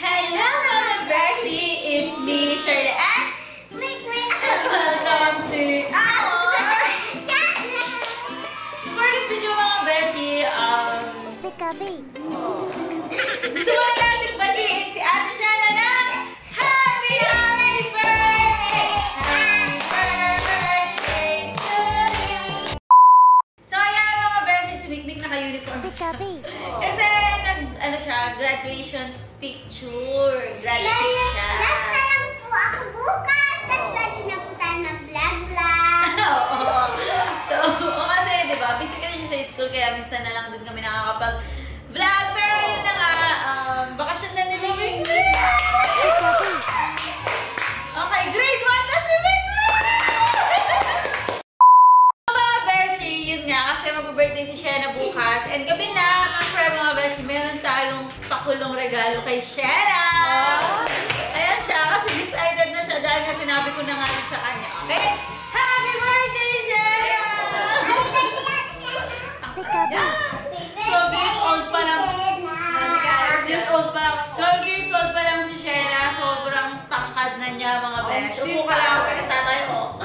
Hello, mga Bessie! It's me, Shirley, and welcome to our... For this video, mga Bessie, um... Gusto na niya, mga Beshi. Upo ka lang, pero tatay mo.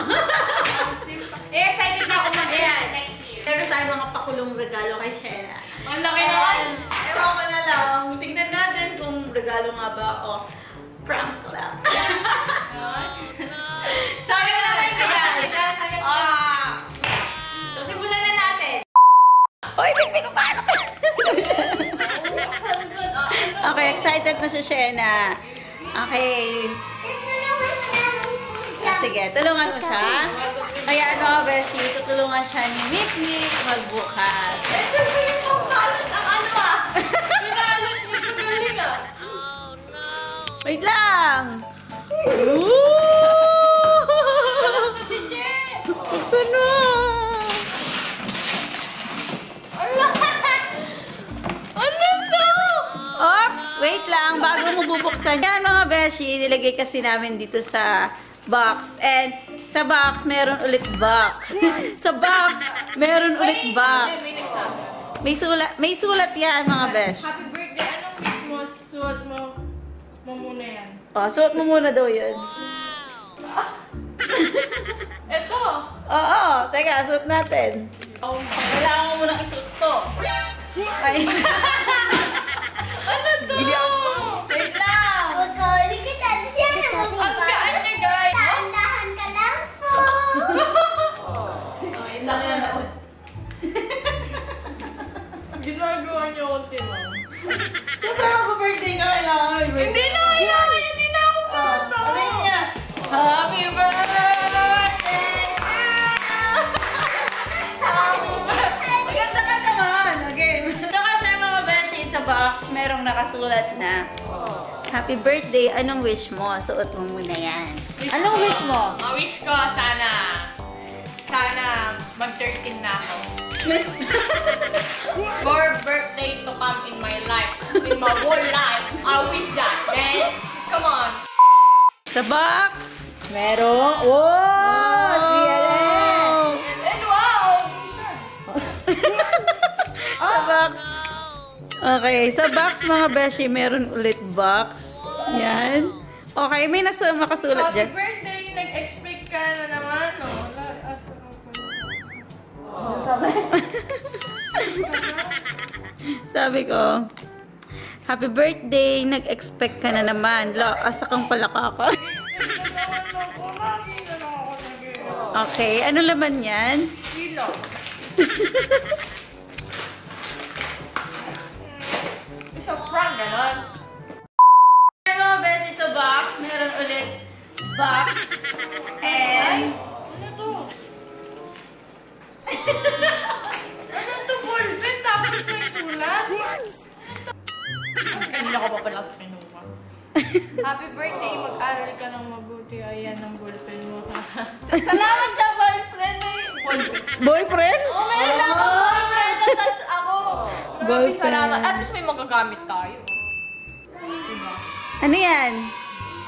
Eh, excited na ako mag-ayan next year. Meron tayong mga pakulong regalo kay Shena. Ang laki naman. Ewan ko na lang. Tingnan natin kung regalo nga ba o prank lang. Sabi na naman yung regalo. Ah! So, simulan na natin. Hoy, bigbi ko paano ka? okay, excited na si Shena. Okay. Sige, tulungan ko siya. Kaya ano, Beshi, tutulungan siya ni Mikmik magbukas. Sasabihin mo, kalat ang ano ah. Pinalit niyo ko galing ah. Wait lang! Ooh! Sige. Buksan mo! Wait lang, bago mo bubuksan. Yan mga beshi, nilagay kasi namin dito sa box. And sa box, meron ulit box. sa box, meron ulit box. May sulat, may sulat yan mga besh. Happy birthday. Anong wish mo? Suot mo. Mo muna yan. Oh, suot mo muna daw yun. Ito. Oo, teka, suot natin. Oh, Kailangan mo munang isuot to. Ay. ano to? Nakasulat na Happy birthday, anong wish mo? Suot mo muna yan. Anong wish mo? Ang wish ko, sana, sana mag-13 na ako. More birthday to come in my life. In my whole life. I wish that. Then, come on. Sa box, merong... Wow! And, and wow! sa box. Okay, sa box mga beshi, meron ulit box. Yan. Okay, may nasa makasulat Happy dyan. birthday! Nag-expect ka na naman, no? Ka pa. Sabi ko, Happy birthday! Nag-expect ka na naman. La, asa kang palakaka. okay, ano laman yan? Kilo. ganon. Ano mga beshi sa box, meron ulit box. And, Ano to? ano to, ballpen? Tapos may sulat? Kanina ko pa pala ito kinuha. Happy birthday! Mag-aral ka ng mabuti. Ayan ang ballpen mo. Salamat sa boyfriend na boyfriend? Oh, meron ako boyfriend na touch ako. Maraming Ballpen. salamat. At least may magagamit tayo. Diba? Ano yan?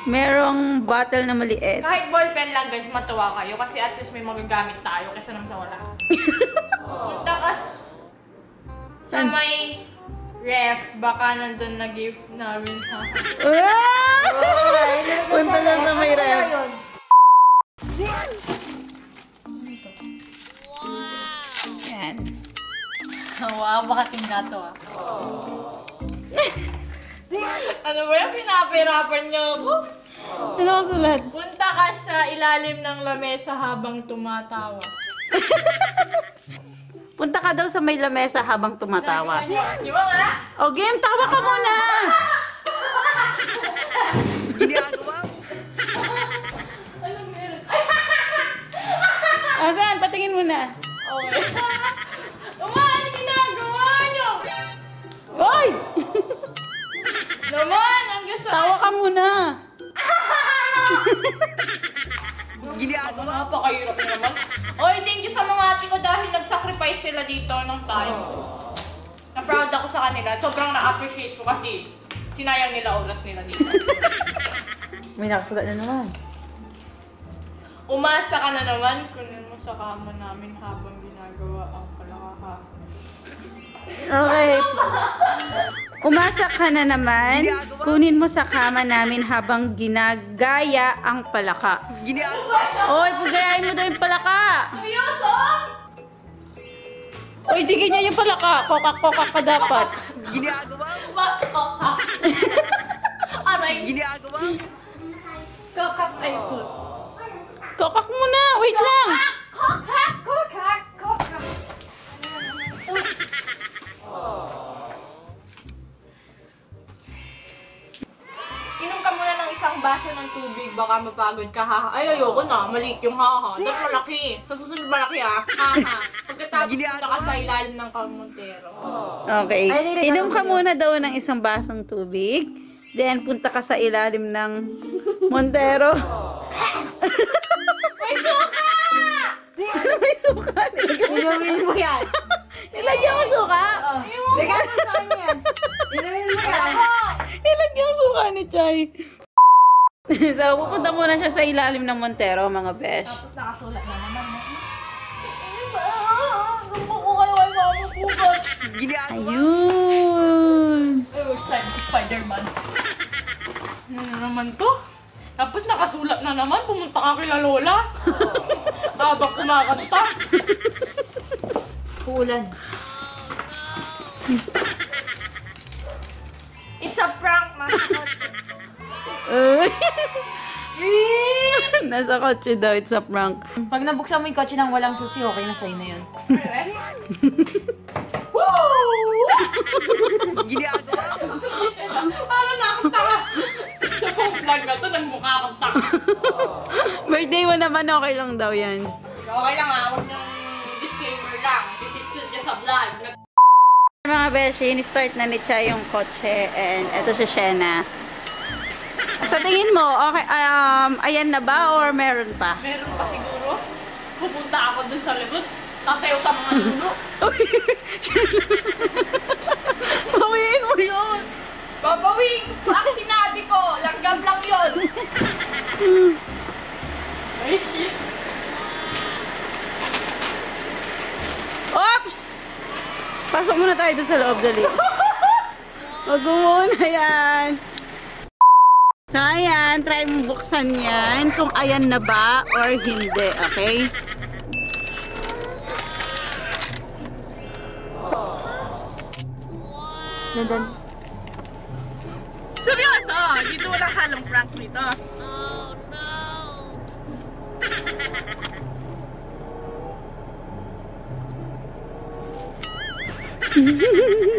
Merong bottle na maliit. Kahit ballpen lang guys, matuwa kayo kasi at least may magagamit tayo kaysa naman sa wala. Punta ka sa may ref, baka nandun na gift namin. Ah! Punta na sa may ref. wow, baka tingga to ah. ano ba yung pinapirapan niyo ako? Ano kasulat? Punta ka sa ilalim ng lamesa habang tumatawa. Punta ka daw sa may lamesa habang tumatawa. Di ba nga? O, game, tawa ka muna! Ano meron? Asan? Patingin muna. Okay. Naman, ang gusto Tawa ka muna. Napakahirap na naman. Oy, thank you sa mga ate ko dahil nag-sacrifice sila dito ng time. Na-proud ako sa kanila. Sobrang na-appreciate ko kasi sinayang nila oras nila dito. May nakasulat na naman. Umasa ka na naman, kunin mo sa kama namin habang ginagawa ang palakaka. Okay. Umasa ka na naman. Kunin mo sa kama namin habang ginagaya ang palaka. Oy, pagayain mo daw yung palaka. Seryoso? Oy, di ganyan yung palaka. Kokak-kokak ka dapat. Ba't ka? Aray. Ginagawa? Kakak ay food. Kokak muna. Wait lang. Baka mapagod ka ha. Ay, ayoko na. Maliit yung haha. Dapat malaki. Sa susunod malaki ha. Haha. Pagkatapos punta ka sa ilalim ng Calmontero. Okay. Inom ka muna daw ng isang basong tubig. Then, punta ka sa ilalim ng Montero. May suka! May suka. Inumin mo yan. Nilagyan mo suka? Lagyan mo sa kanya yan. Inumin mo yan. Nilagyan mo suka ni Chay. so, pupunta muna siya sa ilalim ng Montero, mga besh. Tapos nakasulat na naman. Ayun. Spider-Man. Ano na naman to? Tapos nakasulat na naman, pumunta ka kila Lola. Habang kumakanta. Uulan. Nasa kotse daw, it's a prank. Pag nabuksan mo yung kotse nang walang susi, okay na sa'yo na yun. Parang nakakanta ka. Sa pong vlog na to, nagmukha kang taka. Birthday mo naman, okay lang daw yan. Okay lang ah, huwag niyong disclaimer lang. This is still just a vlog. Mga beshi, ni-start na ni Chay yung kotse and eto si Shena. Sa tingin mo, okay, um, ayan na ba or meron pa? Meron pa siguro. Pupunta ako dun sa likod. Kasayo sa mga nuno. Bawiin mo yun! Babawiin ko po ang sinabi ko. Langgam lang yun. Ay, shit. Oops! Pasok muna tayo sa loob, dali. Wag mo muna yan. So, ayan, try mo buksan yan kung ayan na ba or hindi, okay? Seryoso, dito walang halong prank nito. Ay,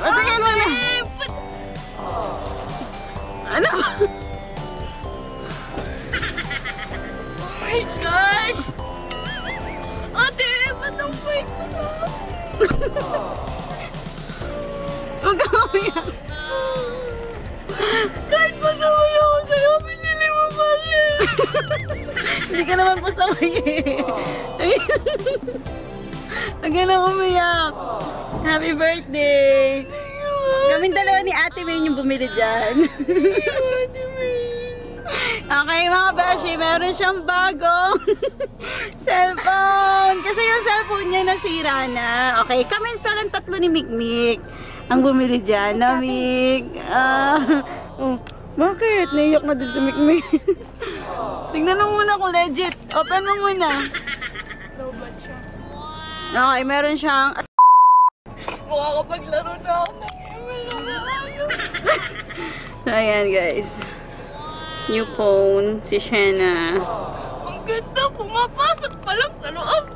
Patingin mo na. Ano ba? Huwag ka umiyak. Kahit masaway ako sa'yo, pinili mo pa siya. Hindi ka naman pasaway eh. Huwag ka na umiyak. Happy birthday! Kaming dalawa ni Ate May yung bumili dyan. okay mga beshi, meron siyang bagong cellphone. Kasi yung cellphone niya nasira na. Okay, kami palang tatlo ni Mikmik ang bumili dyan. Na Mik. Ah, oh, bakit? Naiyak na din si Mikmik. Tingnan mo muna kung legit. Open mo muna. Okay, meron siyang... Makakapaglaro na ako ng maayos. Ayan guys. New phone, si Shena. Ang ganda, pumapasok pa lang sa loob.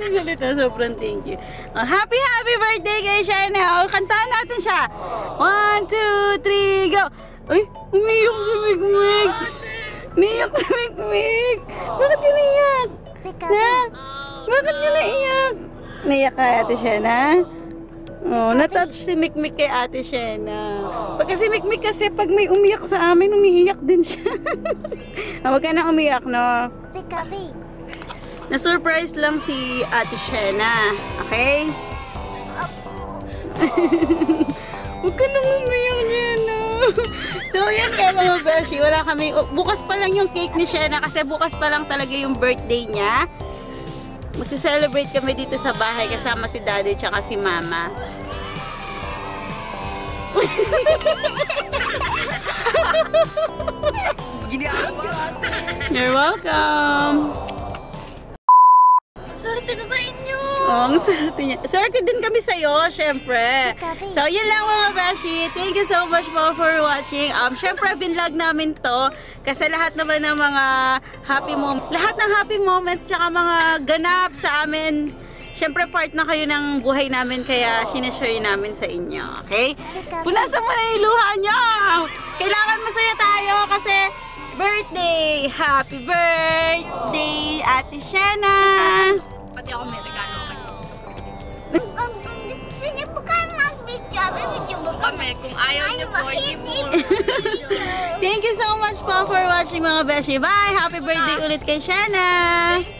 Magalita. Sobrang thank you. Oh, happy, happy birthday kay Shena. Oh, kantahan natin siya. One, two, three, go. Uy, umiyak si Mikmik. Umiyak si Mikmik. Bakit ka naiyak? Na? Bakit ka naiyak? Naiyak ka, Ate Shena? Oh, natouch si Mikmik kay Ate Shena. Pag kasi Mikmik kasi pag may umiyak sa amin, umiiyak din siya. Ah, Huwag ka na umiyak, no? Pikapi. Na-surprise lang si Ate Shena. Okay? Huwag ka nang umiyak, Shena. so, yan kaya mga beshi. Wala kami. oh, Bukas pa lang yung cake ni Shena kasi bukas pa lang talaga yung birthday niya. Magsa-celebrate kami dito sa bahay kasama si Daddy tsaka si Mama. You're welcome. Oh, ang swerte niya. Swerte din kami sa'yo, syempre. So, yun lang mga Beshi. Thank you so much po for watching. Um, syempre, binlog namin to. Kasi lahat naman ng mga happy moments, lahat ng happy moments, tsaka mga ganap sa amin, syempre part na kayo ng buhay namin, kaya sinashare namin sa inyo. Okay? Punasan mo na yung luha niyo! Kailangan masaya tayo kasi birthday! Happy birthday, Ate Shena! Pati ako may regalo gusto niyo po kayo mag-video, video mo. Kami, kung ayaw niyo po, hindi po. Thank you so much po for watching mga beshi. Bye! Happy birthday ulit kay Shana!